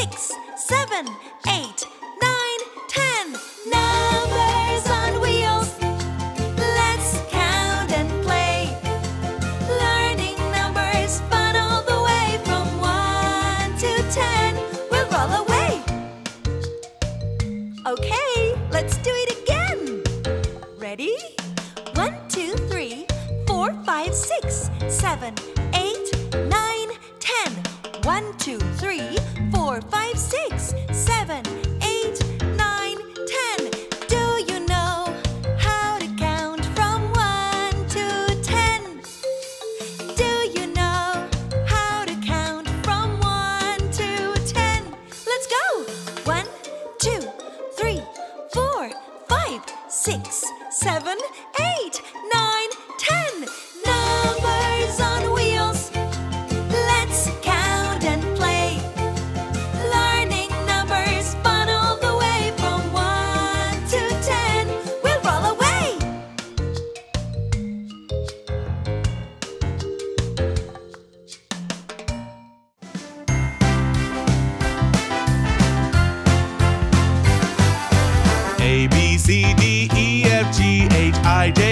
six, seven, eight, nine, ten. Numbers on wheels. Let's count and play. Learning numbers fun all the way from one to ten. We'll roll away. Okay, let's do it again. Ready? One, two, three, four, five, six, seven. I did.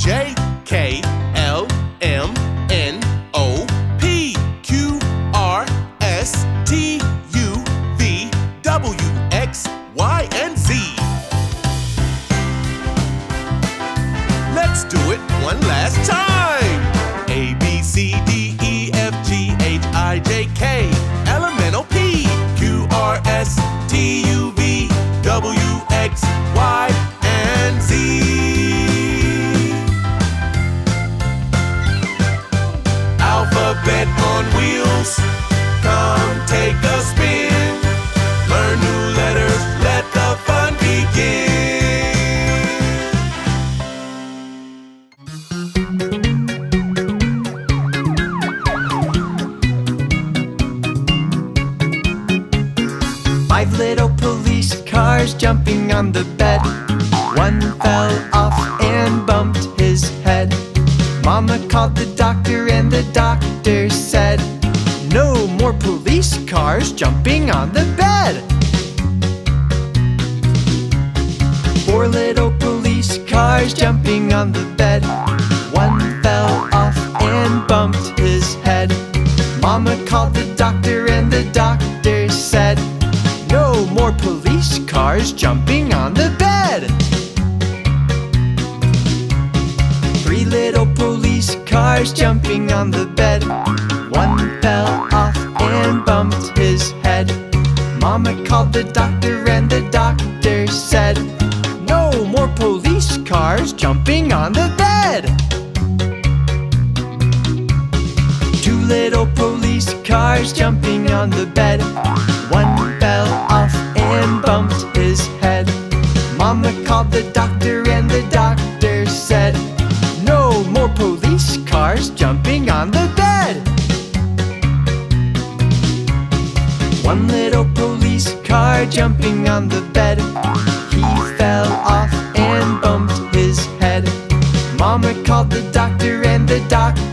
J, K, L, M, N, O, P, Q, R, S, T, U, V, W, X, Y, and Z. Let's do it one last time. A, B, C, D, E, F, G, H, I, J, K, L, M, N, O, P, Q, R, S, T, U, V, W, X, Mama called the doctor and the doctor said, No more police cars jumping on the bed. Four little police cars jumping on the bed. One fell off and bumped his head. Mama called the doctor and the doctor said, No more police cars jumping on the bed. Jumping on the bed. One fell off and bumped his head. Mama called the doctor and the doctor said, No more police cars jumping on the bed. Two little police cars jumping on the bed. One fell off and bumped his head. Mama called the doctor jumping on the bed. One little police car jumping on the bed. He fell off and bumped his head. Mama called the doctor and the doctor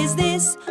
is this?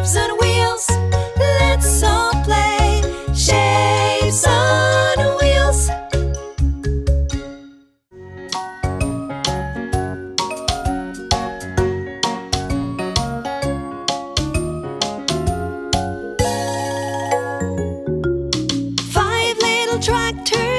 Shapes on wheels, let's all play. Shapes on wheels. Five little tractors